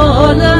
sola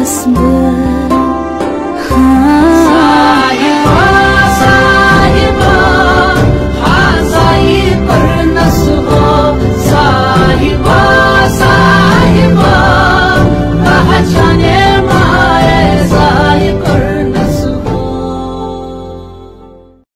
Christmas.